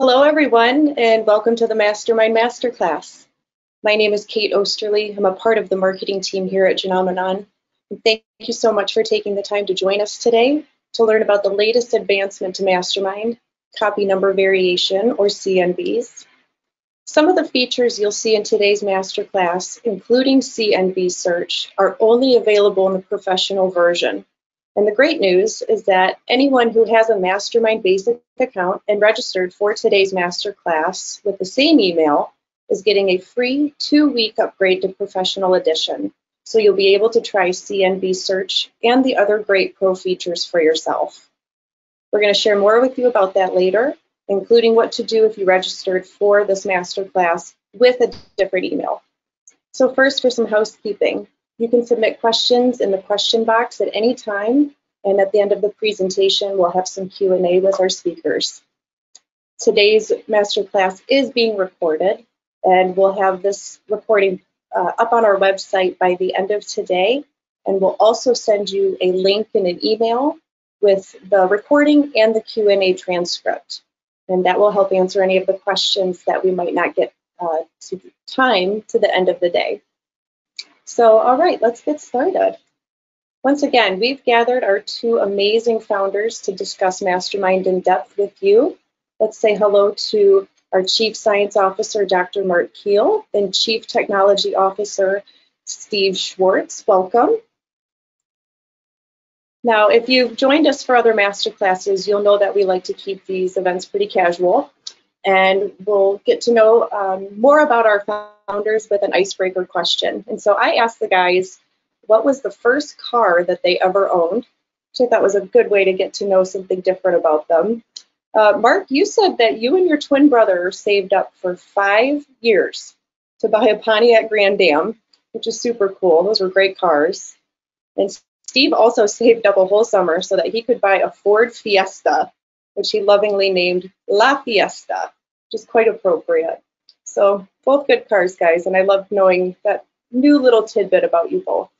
Hello, everyone, and welcome to the Mastermind Masterclass. My name is Kate Osterly. I'm a part of the marketing team here at Genomenon. And thank you so much for taking the time to join us today to learn about the latest advancement to Mastermind, copy number variation, or CNVs. Some of the features you'll see in today's masterclass, including CNV search, are only available in the professional version. And the great news is that anyone who has a Mastermind Basic account and registered for today's masterclass with the same email is getting a free two-week upgrade to Professional Edition. So you'll be able to try CNV search and the other great pro features for yourself. We're going to share more with you about that later, including what to do if you registered for this masterclass with a different email. So first for some housekeeping. You can submit questions in the question box at any time, and at the end of the presentation, we'll have some Q&A with our speakers. Today's masterclass is being recorded, and we'll have this recording uh, up on our website by the end of today, and we'll also send you a link in an email with the recording and the Q&A transcript. And that will help answer any of the questions that we might not get uh, to time to the end of the day. So, all right, let's get started. Once again, we've gathered our two amazing founders to discuss Mastermind in depth with you. Let's say hello to our Chief Science Officer, Dr. Mark Kiel, and Chief Technology Officer, Steve Schwartz. Welcome. Now, if you've joined us for other master classes, you'll know that we like to keep these events pretty casual. And we'll get to know um, more about our founders with an icebreaker question. And so I asked the guys, what was the first car that they ever owned? Which I thought was a good way to get to know something different about them. Uh, Mark, you said that you and your twin brother saved up for five years to buy a Pontiac Grand Am, which is super cool. Those were great cars. And Steve also saved up a whole summer so that he could buy a Ford Fiesta, which he lovingly named La Fiesta, which is quite appropriate. So both good cars, guys, and I love knowing that new little tidbit about you both.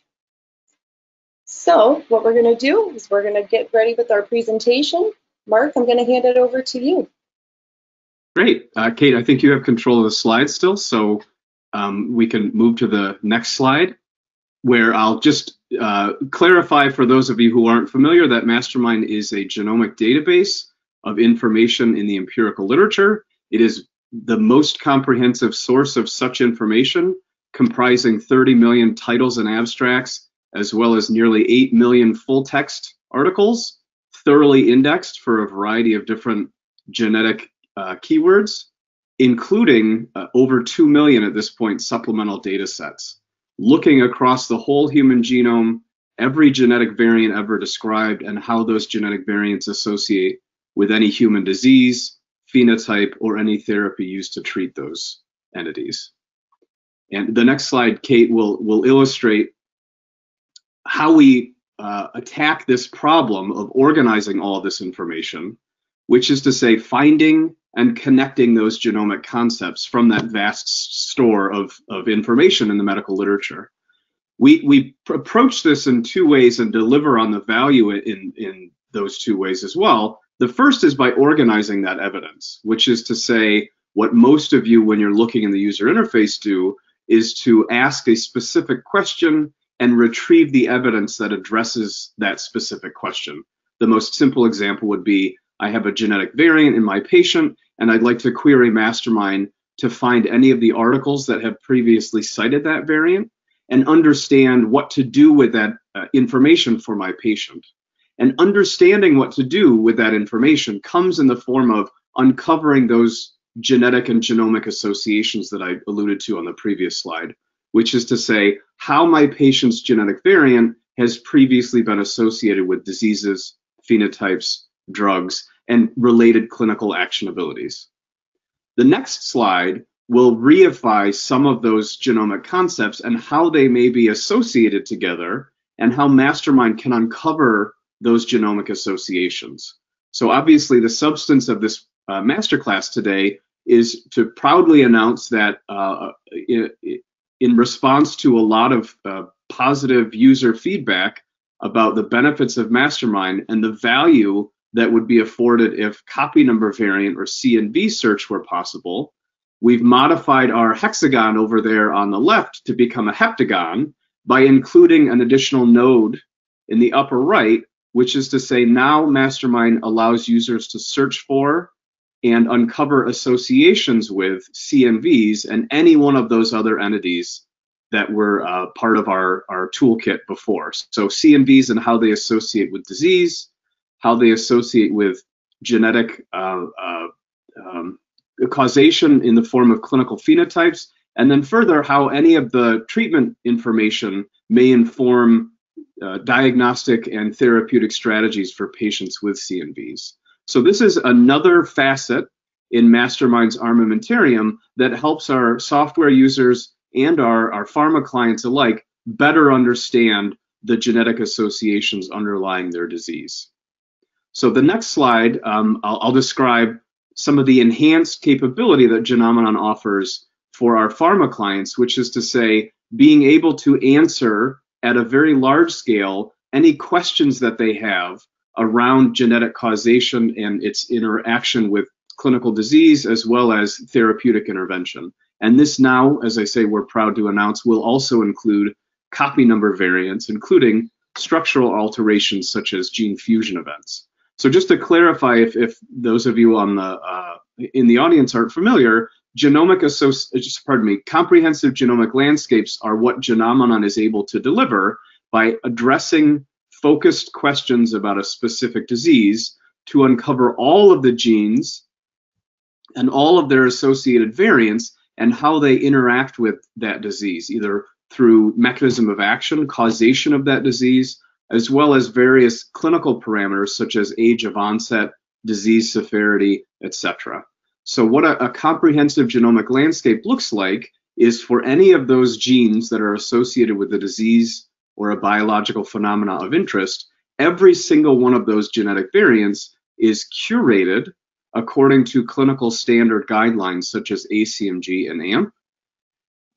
So what we're going to do is we're going to get ready with our presentation. Mark, I'm going to hand it over to you. Great. Uh, Kate, I think you have control of the slides still, so um, we can move to the next slide where I'll just uh, clarify for those of you who aren't familiar that Mastermind is a genomic database of information in the empirical literature. It is the most comprehensive source of such information, comprising 30 million titles and abstracts, as well as nearly 8 million full text articles, thoroughly indexed for a variety of different genetic uh, keywords, including uh, over 2 million at this point supplemental data sets, looking across the whole human genome, every genetic variant ever described, and how those genetic variants associate with any human disease, phenotype, or any therapy used to treat those entities. And the next slide, Kate, will, will illustrate how we uh, attack this problem of organizing all this information, which is to say finding and connecting those genomic concepts from that vast store of, of information in the medical literature. We, we approach this in two ways and deliver on the value in, in those two ways as well. The first is by organizing that evidence, which is to say, what most of you, when you're looking in the user interface, do is to ask a specific question and retrieve the evidence that addresses that specific question. The most simple example would be I have a genetic variant in my patient, and I'd like to query Mastermind to find any of the articles that have previously cited that variant and understand what to do with that uh, information for my patient. And understanding what to do with that information comes in the form of uncovering those genetic and genomic associations that I alluded to on the previous slide, which is to say how my patient's genetic variant has previously been associated with diseases, phenotypes, drugs, and related clinical actionabilities. The next slide will reify some of those genomic concepts and how they may be associated together and how Mastermind can uncover those genomic associations. So obviously the substance of this uh, masterclass today is to proudly announce that uh, in, in, response to a lot of uh, positive user feedback about the benefits of Mastermind and the value that would be afforded if copy number variant or CNV search were possible. We've modified our hexagon over there on the left to become a heptagon by including an additional node in the upper right, which is to say now Mastermind allows users to search for and uncover associations with CNVs and any one of those other entities that were uh, part of our, our toolkit before. So CNVs and how they associate with disease, how they associate with genetic uh, uh, um, causation in the form of clinical phenotypes, and then further, how any of the treatment information may inform uh, diagnostic and therapeutic strategies for patients with CNVs. So this is another facet in Mastermind's armamentarium that helps our software users and our, our pharma clients alike better understand the genetic associations underlying their disease. So the next slide, um, I'll, I'll, describe some of the enhanced capability that Genomenon offers for our pharma clients, which is to say, being able to answer at a very large scale any questions that they have around genetic causation and its interaction with clinical disease as well as therapeutic intervention. And this now, as I say, we're proud to announce, will also include copy number variants, including structural alterations such as gene fusion events. So just to clarify, if, if those of you on the uh, in the audience aren't familiar, genomic associ- uh, pardon me, comprehensive genomic landscapes are what Genomenon is able to deliver by addressing focused questions about a specific disease to uncover all of the genes and all of their associated variants and how they interact with that disease, either through mechanism of action, causation of that disease, as well as various clinical parameters such as age of onset, disease severity, etc. So what a, a, comprehensive genomic landscape looks like is for any of those genes that are associated with a disease or a biological phenomena of interest, every single one of those genetic variants is curated according to clinical standard guidelines such as ACMG and AMP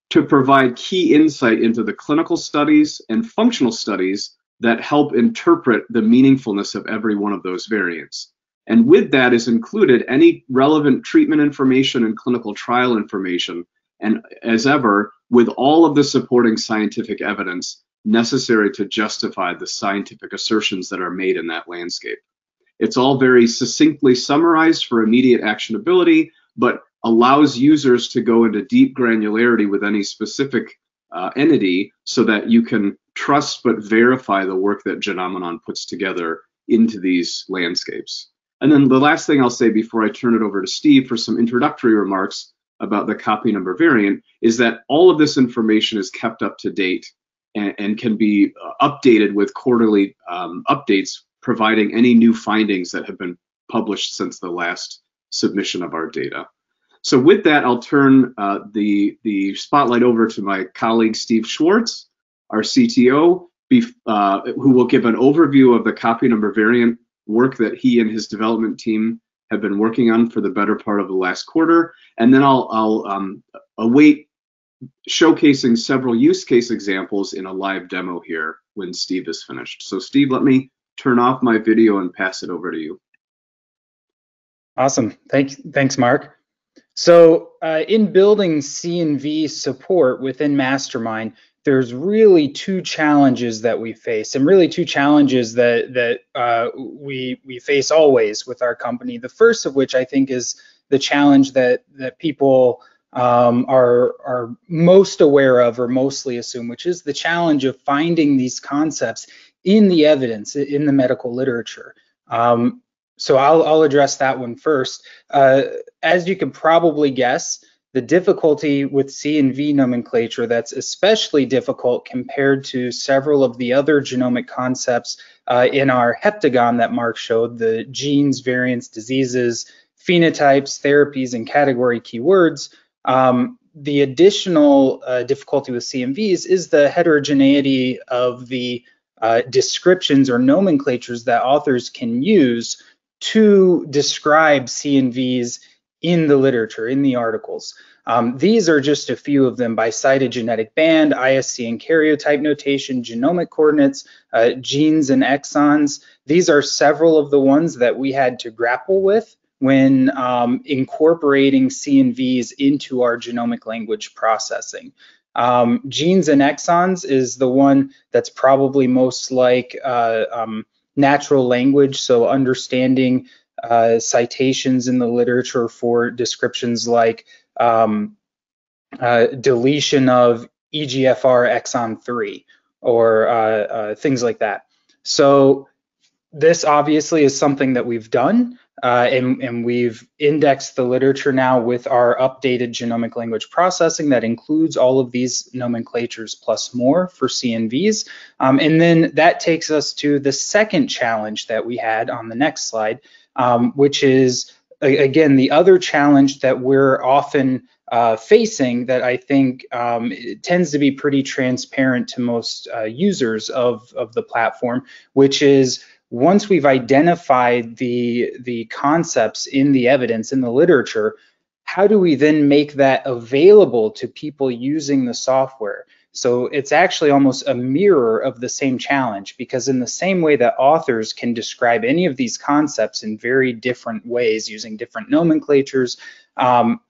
to provide key insight into the clinical studies and functional studies that help interpret the meaningfulness of every one of those variants. And with that is included any relevant treatment information and clinical trial information, and as ever, with all of the supporting scientific evidence necessary to justify the scientific assertions that are made in that landscape. It's all very succinctly summarized for immediate actionability, but allows users to go into deep granularity with any specific uh, entity so that you can trust but verify the work that Genomenon puts together into these landscapes. And then the last thing I'll say before I turn it over to Steve for some introductory remarks about the copy number variant is that all of this information is kept up to date and, and can be uh, updated with quarterly um, updates providing any new findings that have been published since the last submission of our data. So with that, I'll turn uh, the, the spotlight over to my colleague, Steve Schwartz, our CTO, uh, who will give an overview of the copy number variant work that he and his development team have been working on for the better part of the last quarter. And then I'll, I'll um, await showcasing several use case examples in a live demo here when Steve is finished. So Steve, let me turn off my video and pass it over to you. Awesome. Thanks, thanks, Mark. So uh, in building CNV support within Mastermind, there's really two challenges that we face, and really two challenges that that uh, we we face always with our company. The first of which I think is the challenge that that people um, are are most aware of or mostly assume, which is the challenge of finding these concepts in the evidence in the medical literature. Um, so I'll, I'll address that one first. Uh, as you can probably guess, the difficulty with CNV nomenclature that's especially difficult compared to several of the other genomic concepts uh, in our heptagon that Mark showed, the genes, variants, diseases, phenotypes, therapies, and category keywords. Um, the additional uh, difficulty with CNVs is the heterogeneity of the uh, descriptions or nomenclatures that authors can use to describe CNVs in the literature, in the articles. Um, these are just a few of them by cytogenetic band, ISCN karyotype notation, genomic coordinates, uh, genes and exons. these are several of the ones that we had to grapple with when um, incorporating CNVs into our genomic language processing. Um, genes and exons is the one that's probably most like uh, um, natural language, so understanding uh, citations in the literature for descriptions like um, uh, deletion of EGFR exon 3 or uh, uh, things like that. So this obviously is something that we've done uh, and, and, we've indexed the literature now with our updated genomic language processing that includes all of these nomenclatures plus more for CNVs. Um, and then that takes us to the second challenge that we had on the next slide, um, which is, again, the other challenge that we're often uh, facing that I think um, tends to be pretty transparent to most uh, users of, of the platform, which is once we've identified the, the concepts in the evidence, in the literature, how do we then make that available to people using the software? So it's actually almost a mirror of the same challenge because in the same way that authors can describe any of these concepts in very different ways using different nomenclatures, um,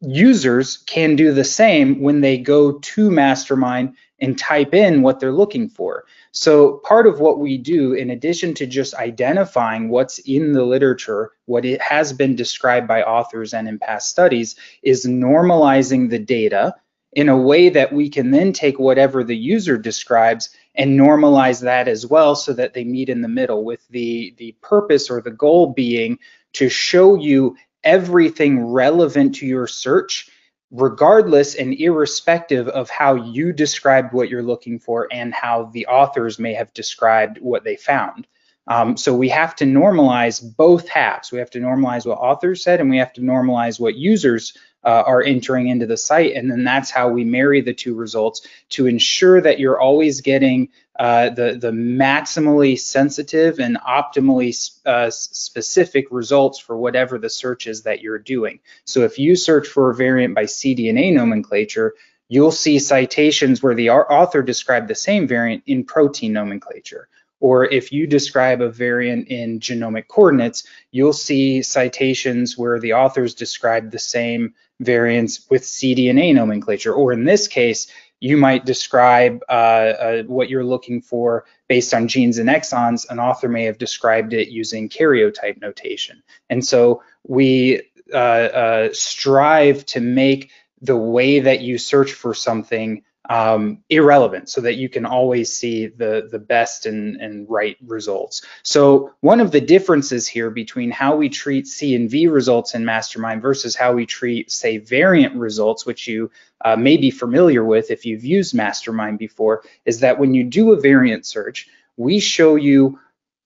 users can do the same when they go to Mastermind and type in what they're looking for. So part of what we do, in addition to just identifying what's in the literature, what it has been described by authors and in past studies, is normalizing the data in a way that we can then take whatever the user describes and normalize that as well so that they meet in the middle with the, the purpose or the goal being to show you everything relevant to your search regardless and irrespective of how you described what you're looking for and how the authors may have described what they found. Um, so we have to normalize both halves. We have to normalize what authors said and we have to normalize what users uh, are entering into the site. And then that's how we marry the two results to ensure that you're always getting uh, the, the maximally sensitive and optimally uh, specific results for whatever the search is that you're doing. So if you search for a variant by cDNA nomenclature, you'll see citations where the author described the same variant in protein nomenclature. Or if you describe a variant in genomic coordinates, you'll see citations where the authors describe the same variants with cDNA nomenclature. Or in this case, you might describe uh, uh, what you're looking for based on genes and exons. An author may have described it using karyotype notation. And so we uh, uh strive to make the way that you search for something um, irrelevant so that you can always see the, the best and, and right results. So one of the differences here between how we treat CNV results in Mastermind versus how we treat, say, variant results, which you uh, may be familiar with if you've used Mastermind before, is that when you do a variant search, we show you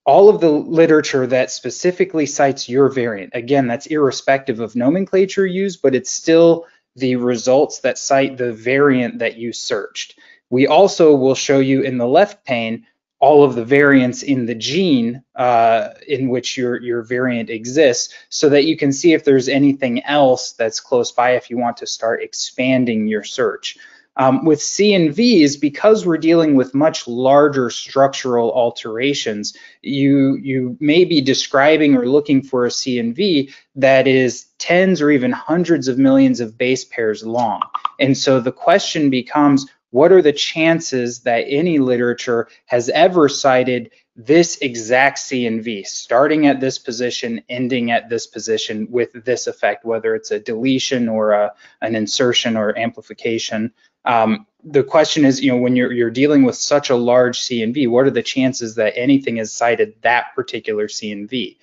all of the literature that specifically cites your variant. Again, that's irrespective of nomenclature used, but it's still the results that cite the variant that you searched. We also will show you in the left pane all of the variants in the gene uh, in which your, your variant exists so that you can see if there's anything else that's close by if you want to start expanding your search. Um, with CNVs, because we're dealing with much larger structural alterations, you, you may be describing or looking for a CNV that is tens or even hundreds of millions of base pairs long. And so the question becomes, what are the chances that any literature has ever cited this exact CNV, starting at this position, ending at this position with this effect, whether it's a deletion or a, an insertion or amplification. Um, the question is, you know, when you're you're dealing with such a large CNV, what are the chances that anything is cited that particular CNV?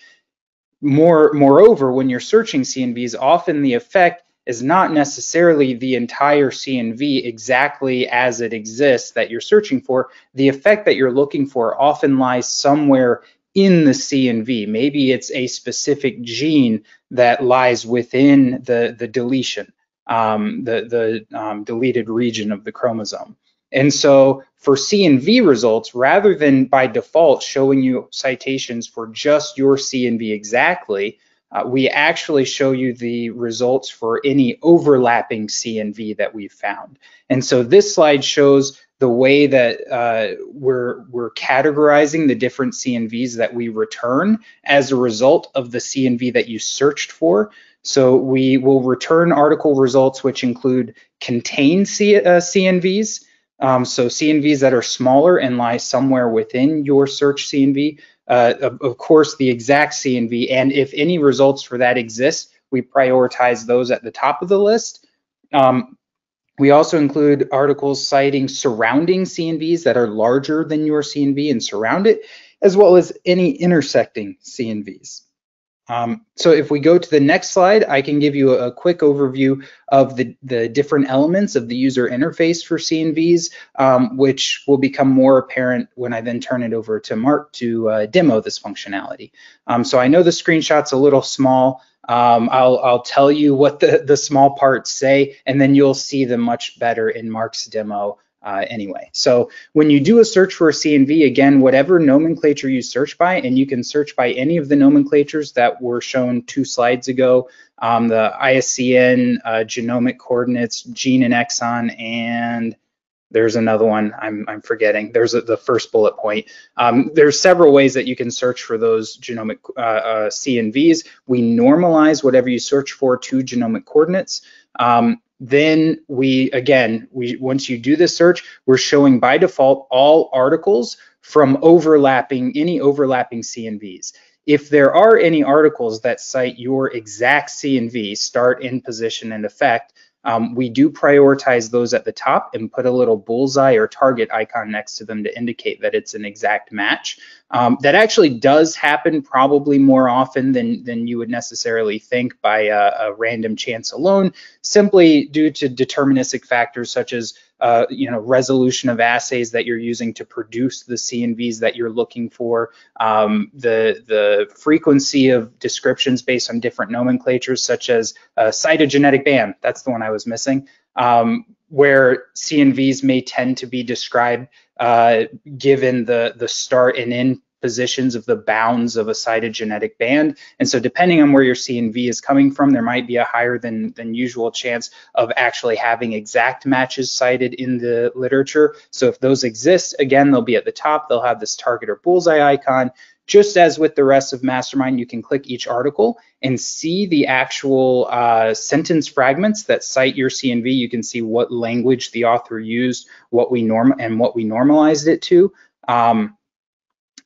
More, moreover, when you're searching CNVs, often the effect is not necessarily the entire CNV exactly as it exists that you're searching for. The effect that you're looking for often lies somewhere in the CNV. Maybe it's a specific gene that lies within the, the deletion, um, the, the um, deleted region of the chromosome. And so for CNV results, rather than by default showing you citations for just your CNV exactly, uh, we actually show you the results for any overlapping CNV that we've found. And so this slide shows the way that uh, we're we're categorizing the different CNVs that we return as a result of the CNV that you searched for. So we will return article results which include contained C, uh, CNVs, um, so CNVs that are smaller and lie somewhere within your search CNV. Uh, of, of, course, the exact CNV, and if any results for that exist, we prioritize those at the top of the list. Um, we also include articles citing surrounding CNVs that are larger than your CNV and surround it, as well as any intersecting CNVs. Um, so if we go to the next slide, I can give you a, quick overview of the, the different elements of the user interface for CNVs, um, which will become more apparent when I then turn it over to Mark to uh, demo this functionality. Um, so I know the screenshot's a little small. Um, I'll, I'll tell you what the, the small parts say, and then you'll see them much better in Mark's demo uh, anyway. So when you do a search for a CNV, again, whatever nomenclature you search by, and you can search by any of the nomenclatures that were shown two slides ago, um, the ISCN, uh, genomic coordinates, gene and exon, and there's another one I'm, I'm forgetting. There's a, the first bullet point. Um, there's several ways that you can search for those genomic uh, uh, CNVs. We normalize whatever you search for to genomic coordinates. Um, then we, again, we once you do this search, we're showing by default all articles from overlapping, any overlapping CNVs. If there are any articles that cite your exact CNV, start, in position, and effect, um, we do prioritize those at the top and put a little bullseye or target icon next to them to indicate that it's an exact match. Um, that actually does happen probably more often than, than you would necessarily think by a, a random chance alone, simply due to deterministic factors such as uh, you know, resolution of assays that you're using to produce the CNVs that you're looking for, um, the, the frequency of descriptions based on different nomenclatures, such as uh, cytogenetic band, that's the one I was missing, um, where CNVs may tend to be described uh, given the, the start and end positions of the bounds of a cytogenetic band. And so depending on where your CNV is coming from, there might be a higher than, than usual chance of actually having exact matches cited in the literature. So if those exist, again, they'll be at the top. They'll have this target or bullseye icon. Just as with the rest of Mastermind, you can click each article and see the actual uh, sentence fragments that cite your CNV. You can see what language the author used, what we norm and what we normalized it to. Um,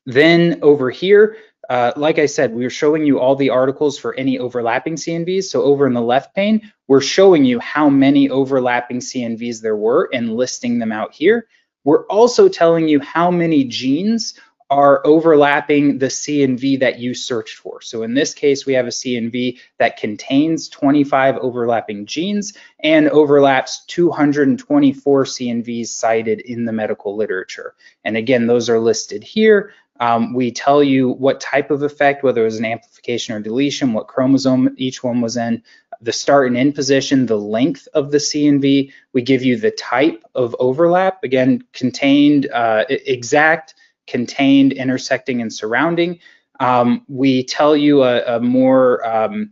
then over here, uh, like I said, we're showing you all the articles for any overlapping CNVs. So over in the left pane, we're showing you how many overlapping CNVs there were and listing them out here. We're also telling you how many genes are overlapping the CNV that you searched for. So in this case, we have a CNV that contains 25 overlapping genes and overlaps 224 CNVs cited in the medical literature. And again, those are listed here. Um, we tell you what type of effect, whether it was an amplification or deletion, what chromosome each one was in, the start and end position, the length of the CNV. We give you the type of overlap, again, contained, uh, exact, contained, intersecting, and surrounding. Um, we tell you a, a more um,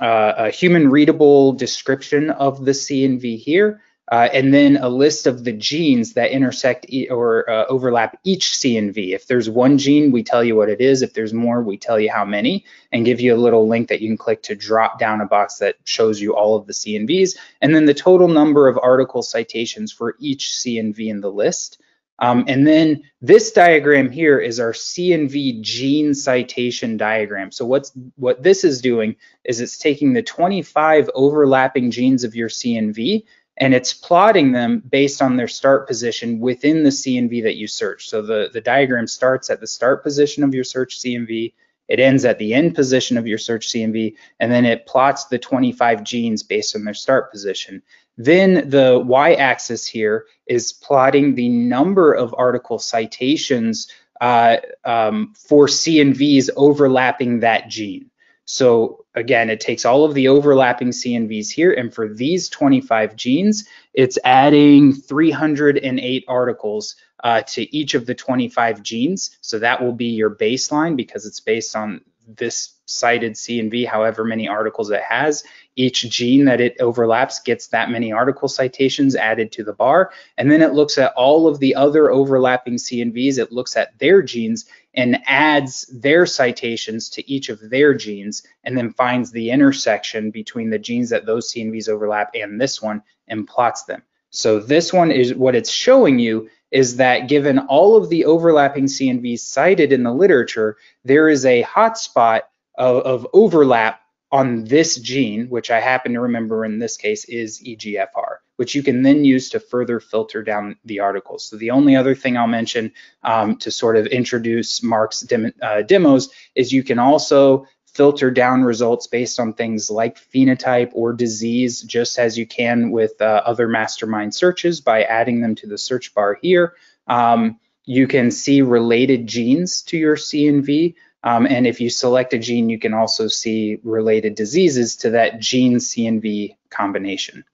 uh, a human readable description of the CNV here. Uh, and then a list of the genes that intersect e or uh, overlap each CNV. If there's one gene, we tell you what it is. If there's more, we tell you how many and give you a little link that you can click to drop down a box that shows you all of the CNVs and then the total number of article citations for each CNV in the list. Um, and then this diagram here is our CNV gene citation diagram. So what's what this is doing is it's taking the 25 overlapping genes of your CNV and it's plotting them based on their start position within the CNV that you search. So the, the diagram starts at the start position of your search CNV, it ends at the end position of your search CNV, and then it plots the 25 genes based on their start position. Then the y-axis here is plotting the number of article citations uh, um, for CNVs overlapping that gene. So again, it takes all of the overlapping CNVs here, and for these 25 genes, it's adding 308 articles uh, to each of the 25 genes. So that will be your baseline because it's based on this cited CNV, however many articles it has. Each gene that it overlaps gets that many article citations added to the bar. And then it looks at all of the other overlapping CNVs. It looks at their genes and adds their citations to each of their genes and then finds the intersection between the genes that those CNVs overlap and this one and plots them. So this one is what it's showing you is that given all of the overlapping CNVs cited in the literature, there is a hotspot of, of overlap on this gene, which I happen to remember in this case is EGFR, which you can then use to further filter down the articles. So the only other thing I'll mention um, to sort of introduce Mark's uh, demos is you can also filter down results based on things like phenotype or disease, just as you can with uh, other mastermind searches by adding them to the search bar here. Um, you can see related genes to your CNV. Um, and if you select a gene, you can also see related diseases to that gene CNV combination.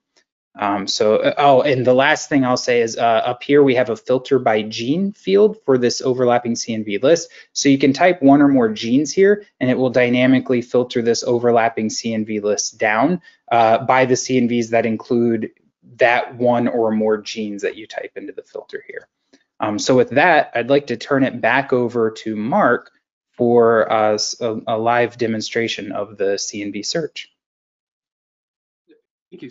Um, so, uh, oh, and the last thing I'll say is uh, up here we have a filter by gene field for this overlapping CNV list. So you can type one or more genes here and it will dynamically filter this overlapping CNV list down uh, by the CNVs that include that one or more genes that you type into the filter here. Um, so with that, I'd like to turn it back over to Mark for uh, a, a live demonstration of the CNV search. Thank you.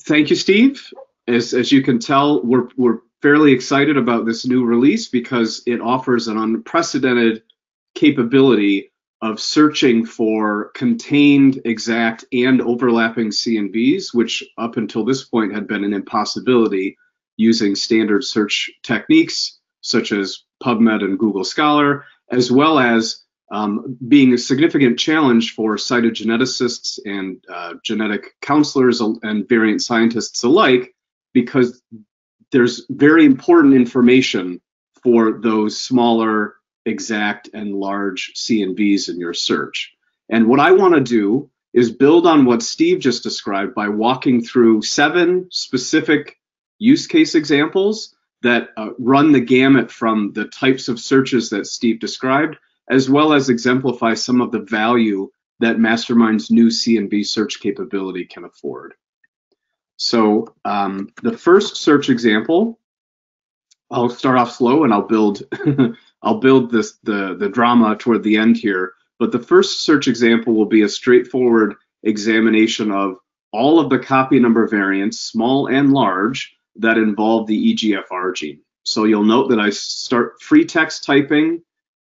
Thank you, Steve. As, as you can tell, we're, we're fairly excited about this new release because it offers an unprecedented capability of searching for contained, exact, and overlapping CNVs, which up until this point had been an impossibility using standard search techniques such as PubMed and Google Scholar, as well as um, being a significant challenge for cytogeneticists and uh, genetic counselors and variant scientists alike, because there's very important information for those smaller, exact, and large CNVs in your search. And what I want to do is build on what Steve just described by walking through seven specific use case examples that uh, run the gamut from the types of searches that Steve described as well as exemplify some of the value that Mastermind's new CNV search capability can afford. So um, the first search example, I'll start off slow and I'll build I'll build this the the drama toward the end here. But the first search example will be a straightforward examination of all of the copy number variants, small and large, that involve the EGFR gene. So you'll note that I start free text typing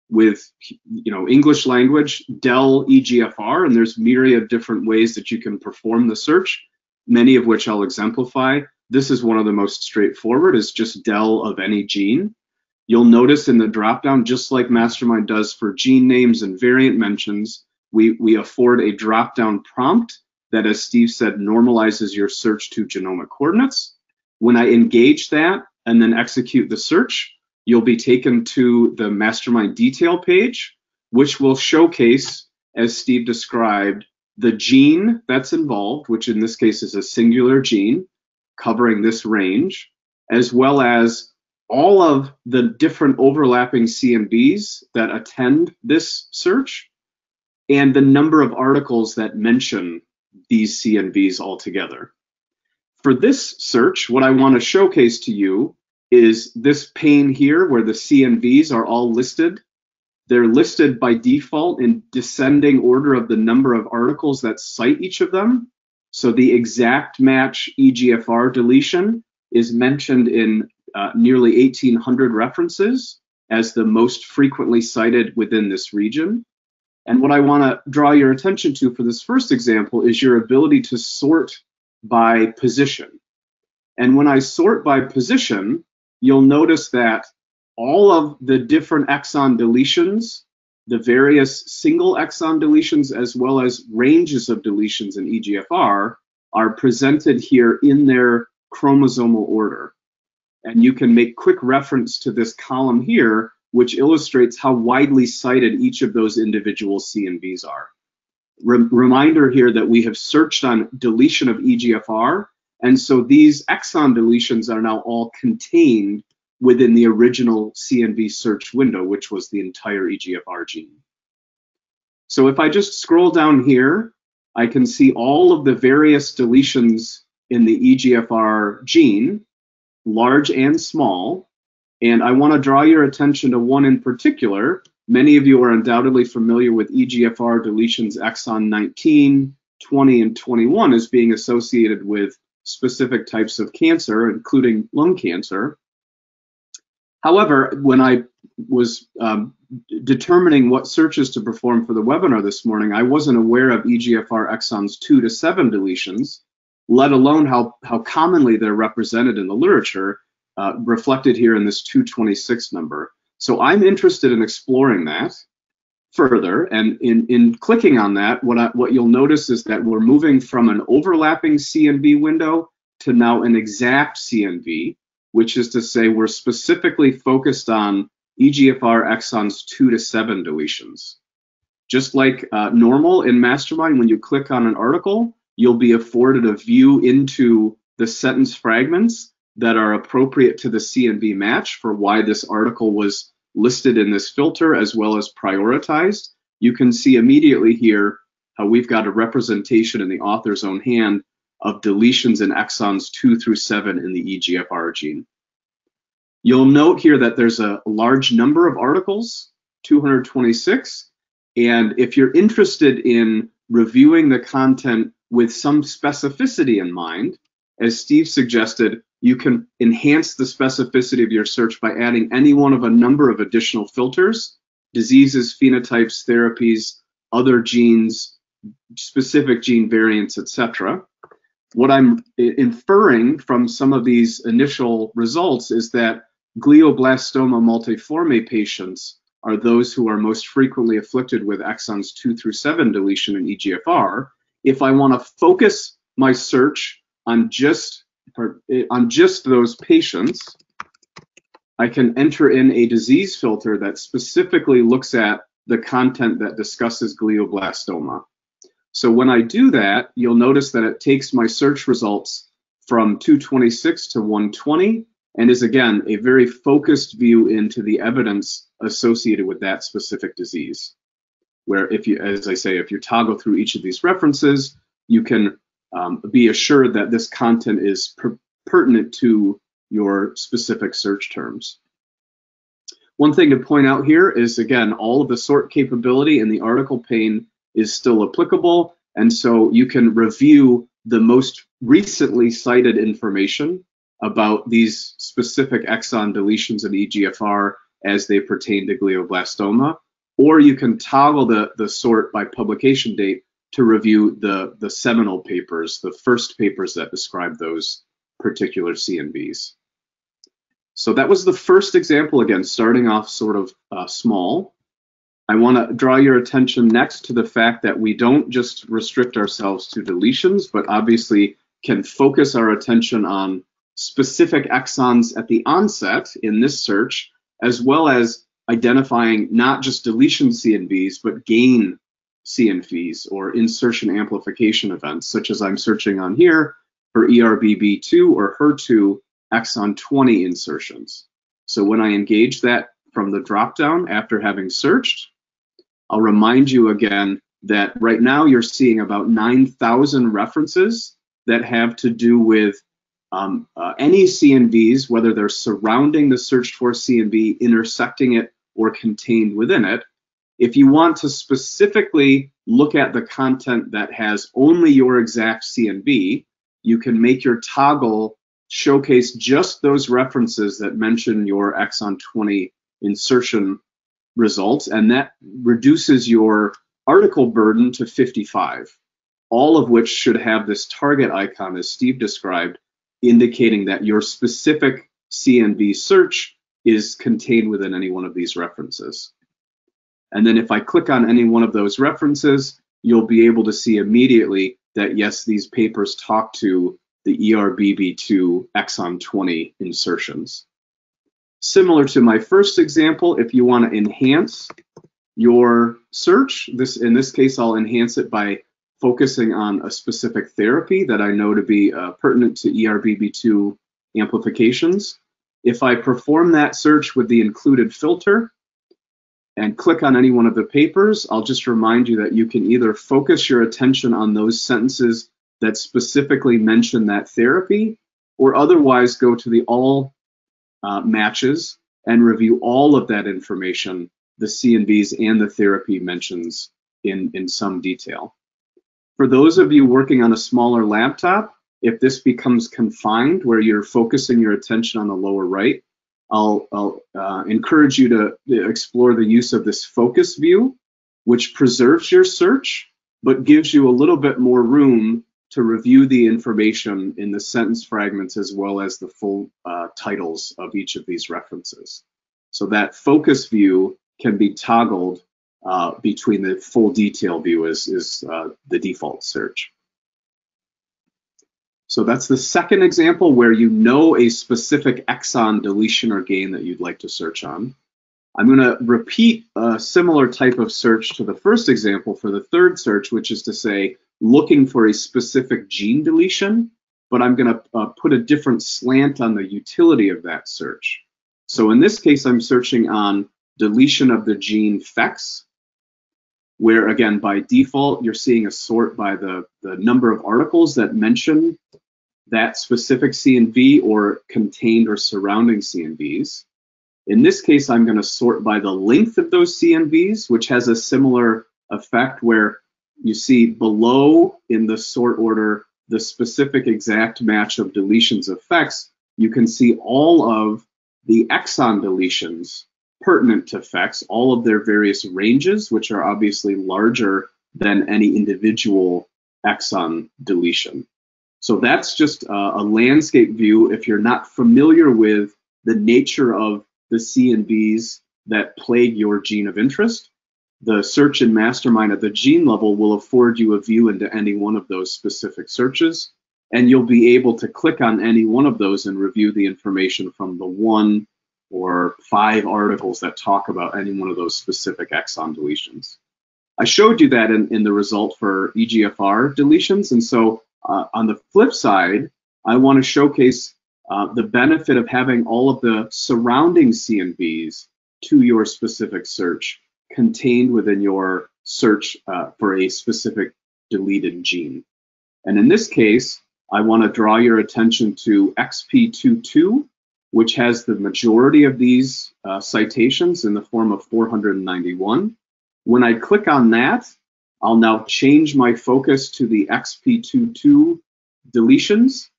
with you know English language, Del EGFR, and there's myriad different ways that you can perform the search, many of which I'll exemplify. This is one of the most straightforward, is just Del of any gene. You'll notice in the dropdown, just like Mastermind does for gene names and variant mentions, we, we afford a dropdown prompt that, as Steve said, normalizes your search to genomic coordinates. When I engage that and then execute the search, you'll be taken to the mastermind detail page, which will showcase, as Steve described, the gene that's involved, which in this case is a singular gene covering this range, as well as all of the different overlapping CNVs that attend this search and the number of articles that mention these CNVs altogether. For this search, what I want to showcase to you is this pane here where the CNVs are all listed. They're listed by default in descending order of the number of articles that cite each of them. So the exact match EGFR deletion is mentioned in uh, nearly 1,800 references as the most frequently cited within this region. And what I want to draw your attention to for this first example is your ability to sort by position. And when I sort by position, you'll notice that all of the different exon deletions, the various single exon deletions, as well as ranges of deletions in EGFR, are presented here in their chromosomal order. And you can make quick reference to this column here, which illustrates how widely cited each of those individual CNVs are. Re reminder here that we have searched on deletion of EGFR and so these exon deletions are now all contained within the original CNV search window, which was the entire EGFR gene. So if I just scroll down here, I can see all of the various deletions in the EGFR gene, large and small. And I want to draw your attention to one in particular. Many of you are undoubtedly familiar with EGFR deletions exon 19, 20, and 21 as being associated with specific types of cancer, including lung cancer. However, when I was um, determining what searches to perform for the webinar this morning, I wasn't aware of EGFR exons 2 to 7 deletions, let alone how, how commonly they're represented in the literature, uh, reflected here in this 226 number. So I'm interested in exploring that further. And in, in clicking on that, what, I, what you'll notice is that we're moving from an overlapping CNV window to now an exact CNV which is to say we're specifically focused on EGFR exons 2 to 7 deletions. Just like uh, normal in Mastermind, when you click on an article, you'll be afforded a view into the sentence fragments that are appropriate to the CNV match for why this article was listed in this filter as well as prioritized. You can see immediately here how we've got a representation in the author's own hand of deletions in exons 2 through 7 in the EGFR gene. You'll note here that there's a large number of articles, 226, and if you're interested in reviewing the content with some specificity in mind, as Steve suggested, you can enhance the specificity of your search by adding any one of a number of additional filters, diseases, phenotypes, therapies, other genes, specific gene variants, etc what I'm inferring from some of these initial results is that glioblastoma multiforme patients are those who are most frequently afflicted with exons 2 through 7 deletion in EGFR. If I want to focus my search on just Eh, on just those patients, I can enter in a disease filter that specifically looks at the content that discusses glioblastoma. So when I do that, you'll notice that it takes my search results from 226 to 120 and is again a very focused view into the evidence associated with that specific disease. Where if you, as I say, if you toggle through each of these references, you can um, be assured that this content is per pertinent to your specific search terms. One thing to point out here is again, all of the sort capability in the article pane is still applicable. And so you can review the most recently cited information about these specific exon deletions in EGFR as they pertain to glioblastoma, or you can toggle the, the sort by publication date to review the, the seminal papers, the first papers that describe those particular CNVs. So that was the first example, again, starting off sort of uh, small. I want to draw your attention next to the fact that we don't just restrict ourselves to deletions, but obviously can focus our attention on specific exons at the onset in this search, as well as identifying not just deletion CNVs, but gain CNVs or insertion amplification events, such as I'm searching on here for ERBB2 or HER2 exon 20 insertions. So when I engage that from the dropdown after having searched, I'll remind you again that right now you're seeing about 9,000 references that have to do with um, uh, any CNVs, whether they're surrounding the searched for CNV, intersecting it, or contained within it. If you want to specifically look at the content that has only your exact CNV, you can make your toggle showcase just those references that mention your exon 20 insertion results, and that reduces your article burden to 55, all of which should have this target icon as Steve described, indicating that your specific CNV search is contained within any one of these references. And then if I click on any one of those references, you'll be able to see immediately that yes, these papers talk to the ERBB2 exon 20 insertions. Similar to my first example, if you want to enhance your search, this in this case, I'll enhance it by focusing on a specific therapy that I know to be uh, pertinent to ERBB2 amplifications. If I perform that search with the included filter, and click on any one of the papers, I'll just remind you that you can either focus your attention on those sentences that specifically mention that therapy, or otherwise go to the all uh, matches and review all of that information, the CNVs and the therapy mentions in, in some detail. For those of you working on a smaller laptop, if this becomes confined where you're focusing your attention on the lower right, I'll, I'll uh, encourage you to explore the use of this focus view, which preserves your search, but gives you a little bit more room to review the information in the sentence fragments as well as the full uh, titles of each of these references. So that focus view can be toggled uh, between the full detail view is, is uh, the default search. So that's the second example where you know a specific exon deletion or gain that you'd like to search on. I'm going to repeat a similar type of search to the first example for the third search, which is to say looking for a specific gene deletion, but I'm going to uh, put a different slant on the utility of that search. So in this case, I'm searching on deletion of the gene PHEX, where again, by default, you're seeing a sort by the, the number of articles that mention that specific CNV or contained or surrounding CNVs. In this case, I'm going to sort by the length of those CNVs, which has a similar effect where you see below in the sort order the specific exact match of deletions effects. You can see all of the exon deletions pertinent to PHEX, all of their various ranges, which are obviously larger than any individual exon deletion. So that's just a, a landscape view. If you're not familiar with the nature of the CNVs that plague your gene of interest, the search and Mastermind at the gene level will afford you a view into any one of those specific searches. And you'll be able to click on any one of those and review the information from the one or five articles that talk about any one of those specific exon deletions. I showed you that in, in the result for EGFR deletions. And so uh, on the flip side, I want to showcase uh, the benefit of having all of the surrounding CNVs to your specific search contained within your search uh, for a specific deleted gene. And in this case, I want to draw your attention to XP22, which has the majority of these uh, citations in the form of 491. When I click on that, I'll now change my focus to the XP22 deletions,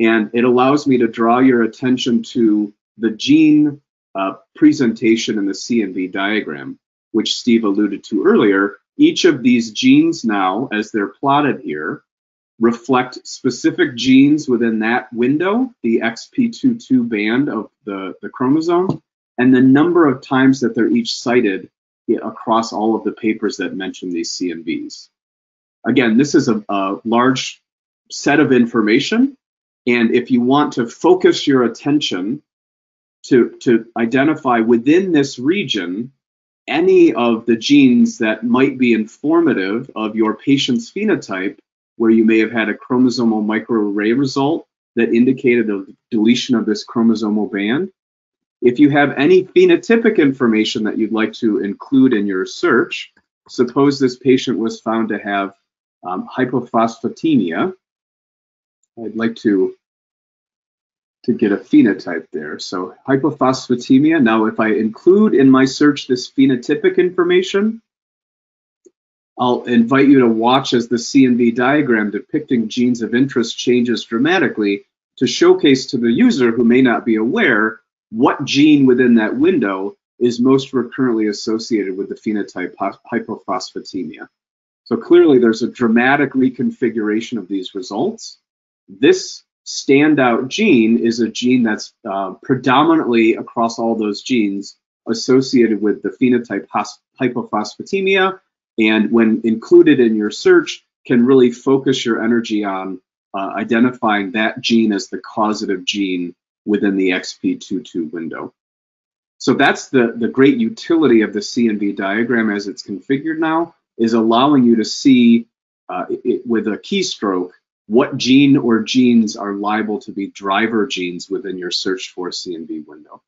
and it allows me to draw your attention to the gene uh, presentation in the CNV diagram, which Steve alluded to earlier. Each of these genes now, as they're plotted here, reflect specific genes within that window, the XP22 band of the, the chromosome, and the number of times that they're each cited across all of the papers that mention these CNVs. Again, this is a, a large set of information, and if you want to focus your attention to, to identify within this region any of the genes that might be informative of your patient's phenotype, where you may have had a chromosomal microarray result that indicated a deletion of this chromosomal band, if you have any phenotypic information that you'd like to include in your search, suppose this patient was found to have um, hypophosphatemia. I'd like to, to get a phenotype there. So hypophosphatemia, now if I include in my search this phenotypic information, I'll invite you to watch as the CNV diagram depicting genes of interest changes dramatically to showcase to the user who may not be aware what gene within that window is most recurrently associated with the phenotype hypophosphatemia. So clearly there's a dramatic reconfiguration of these results. This standout gene is a gene that's uh, predominantly across all those genes associated with the phenotype hypophosphatemia and when included in your search can really focus your energy on uh, identifying that gene as the causative gene within the XP22 window. So that's the, the great utility of the CNV diagram as it's configured now, is allowing you to see uh, it, with a keystroke what gene or genes are liable to be driver genes within your search for CNV window.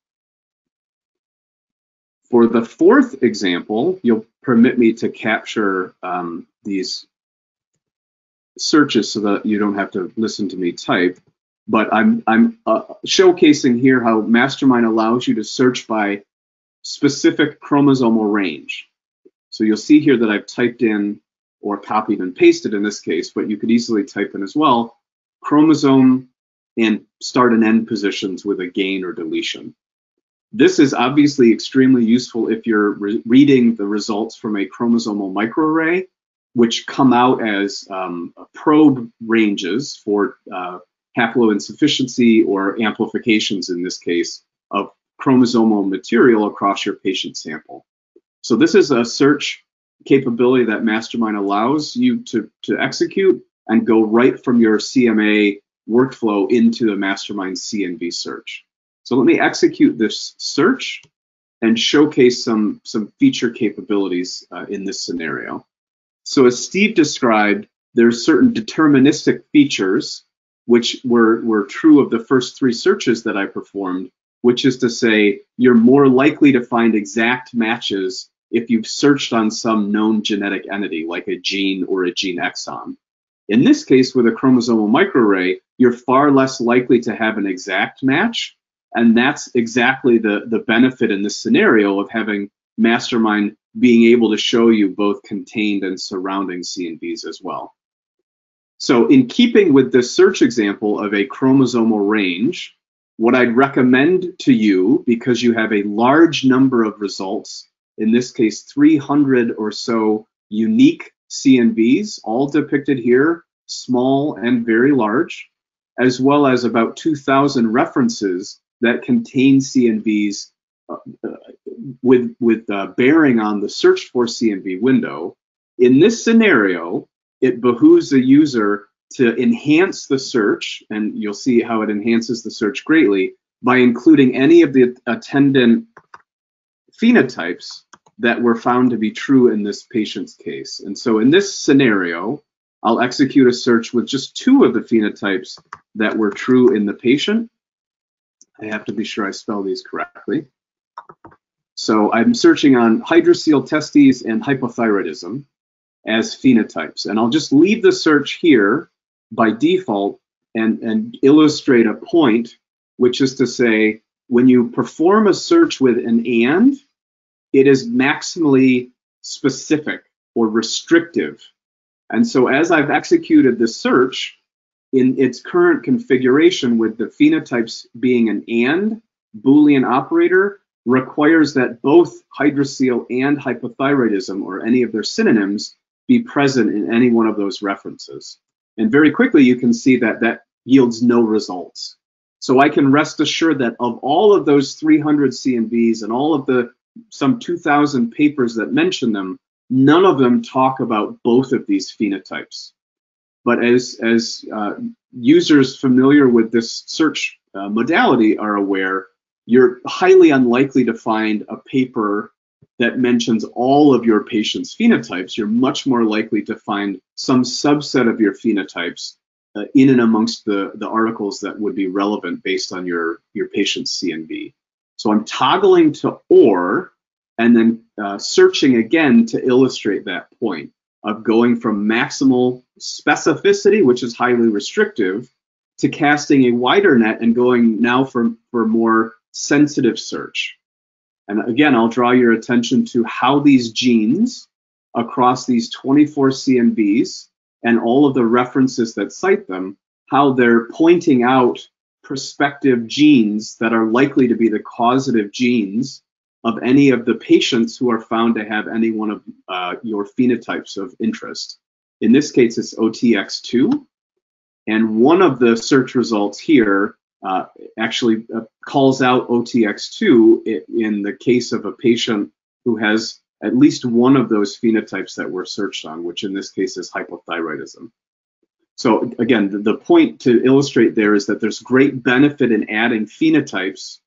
For the fourth example, you'll permit me to capture um, these searches so that you don't have to listen to me type. But I'm, I'm uh, showcasing here how Mastermind allows you to search by specific chromosomal range. So you'll see here that I've typed in or copied and pasted in this case, but you could easily type in as well chromosome and start and end positions with a gain or deletion. This is obviously extremely useful if you're re reading the results from a chromosomal microarray, which come out as um, probe ranges for uh, haploinsufficiency or amplifications in this case of chromosomal material across your patient sample. So this is a search capability that Mastermind allows you to, to execute and go right from your CMA workflow into the Mastermind CNV search. So let me execute this search and showcase some, some feature capabilities uh, in this scenario. So as Steve described, there's certain deterministic features which were, were true of the first three searches that I performed, which is to say you're more likely to find exact matches if you've searched on some known genetic entity like a gene or a gene exon. In this case, with a chromosomal microarray, you're far less likely to have an exact match. And that's exactly the, the benefit in this scenario of having Mastermind being able to show you both contained and surrounding CNVs as well. So in keeping with this search example of a chromosomal range, what I'd recommend to you, because you have a large number of results, in this case 300 or so unique CNVs, all depicted here, small and very large, as well as about 2,000 references that contain CNVs uh, uh, with, with uh, bearing on the search for CNV window. In this scenario, it behooves the user to enhance the search, and you'll see how it enhances the search greatly, by including any of the attendant phenotypes that were found to be true in this patient's case. And so in this scenario, I'll execute a search with just two of the phenotypes that were true in the patient. I have to be sure I spell these correctly. So I'm searching on hydrocele testes and hypothyroidism as phenotypes. And I'll just leave the search here by default and, and illustrate a point, which is to say, when you perform a search with an AND, it is maximally specific or restrictive. And so as I've executed the search in its current configuration with the phenotypes being an AND Boolean operator requires that both hydrocele and hypothyroidism or any of their synonyms be present in any one of those references. And very quickly you can see that that yields no results. So I can rest assured that of all of those 300 CNVs and all of the some 2,000 papers that mention them, none of them talk about both of these phenotypes. But as, as uh, users familiar with this search uh, modality are aware, you're highly unlikely to find a paper that mentions all of your patient's phenotypes. You're much more likely to find some subset of your phenotypes uh, in and amongst the, the articles that would be relevant based on your, your patient's CNV. So I'm toggling to OR and then uh, searching again to illustrate that point of going from maximal specificity, which is highly restrictive, to casting a wider net and going now for, for more sensitive search. And again, I'll draw your attention to how these genes across these 24 CNVs and all of the references that cite them, how they're pointing out prospective genes that are likely to be the causative genes of any of the patients who are found to have any one of uh, your phenotypes of interest. In this case, it's OTX2. And one of the search results here uh, actually uh, calls out OTX2 in the case of a patient who has at least one of those phenotypes that were searched on, which in this case is hypothyroidism. So again, the, the point to illustrate there is that there's great benefit in adding phenotypes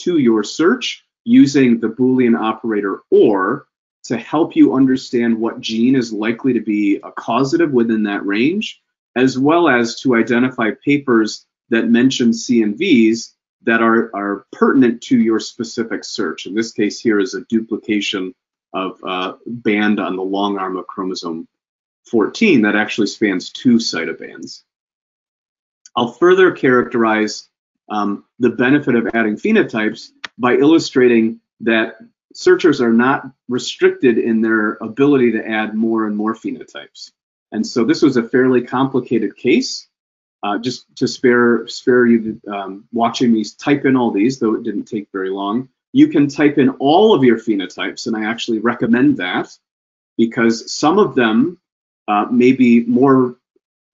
to your search using the Boolean operator OR to help you understand what gene is likely to be a causative within that range, as well as to identify papers that mention CNVs that are, are pertinent to your specific search. In this case here is a duplication of band on the long arm of chromosome 14 that actually spans two cytobands. I'll further characterize um, the benefit of adding phenotypes by illustrating that searchers are not restricted in their ability to add more and more phenotypes. And so this was a fairly complicated case. Uh, just to spare spare you um, watching me type in all these, though it didn't take very long, you can type in all of your phenotypes, and I actually recommend that because some of them uh, may be more